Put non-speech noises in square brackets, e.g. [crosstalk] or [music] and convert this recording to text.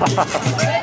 Gracias. [laughs]